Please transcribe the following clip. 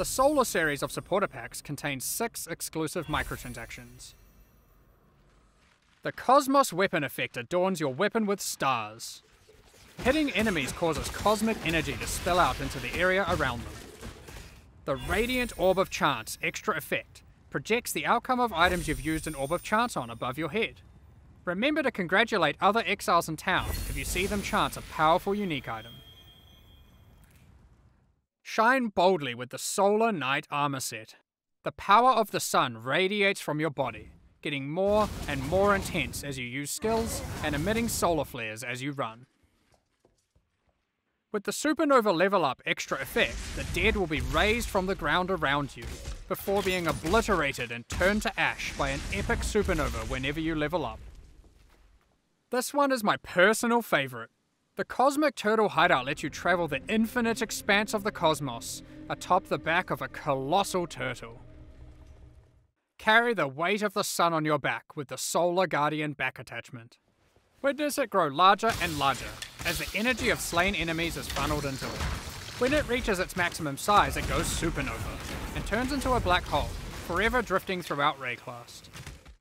The Solar series of supporter packs contains six exclusive microtransactions. The Cosmos Weapon effect adorns your weapon with stars. Hitting enemies causes cosmic energy to spill out into the area around them. The Radiant Orb of Chance extra effect projects the outcome of items you've used an Orb of Chance on above your head. Remember to congratulate other exiles in town if you see them chance a powerful unique item. Shine boldly with the Solar Knight armor set. The power of the sun radiates from your body, getting more and more intense as you use skills and emitting solar flares as you run. With the Supernova level up extra effect, the dead will be raised from the ground around you, before being obliterated and turned to ash by an epic supernova whenever you level up. This one is my personal favourite. The Cosmic Turtle Hideout lets you travel the infinite expanse of the cosmos atop the back of a colossal turtle. Carry the weight of the sun on your back with the Solar Guardian back attachment. Witness it grow larger and larger as the energy of slain enemies is funneled into it. When it reaches its maximum size, it goes supernova and turns into a black hole, forever drifting throughout Wraeclast.